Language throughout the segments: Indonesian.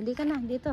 Halika na, dito.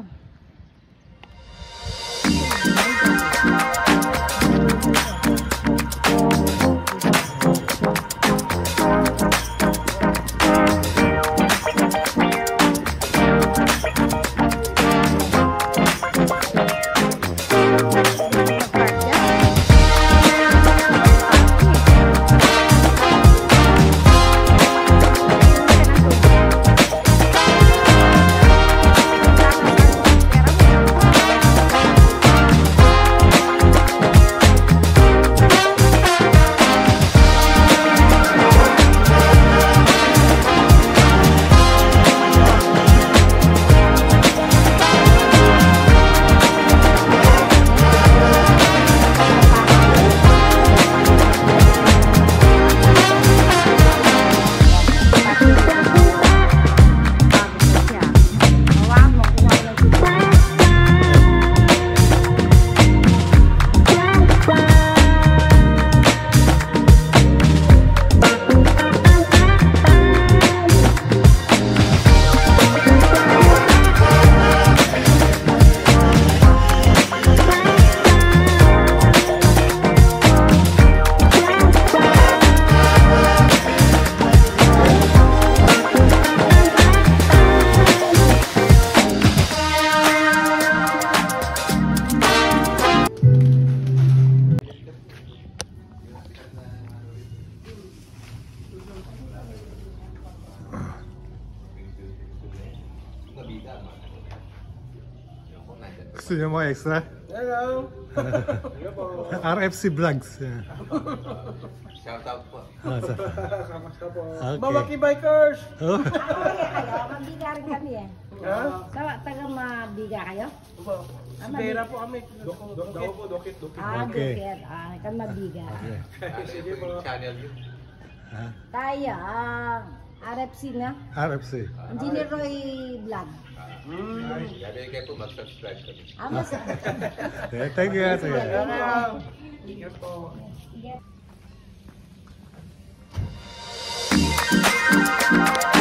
Niyo mga extra? Hello. RFC Vlogs. Yeah. Shout out po. Po? Okay. Mawaki Bikers. Oh, kayo, mabiga rin kami eh. Ha? Sa taga mabiga kayo? Pera po kami. Daw po, dokit, dokit. Ah, duket. Ah, kan mabiga. okay. Sige po. Channel yun. Tayo, RFC na. RFC. Engineer Roy Vlog. Thank you guys. Yeah.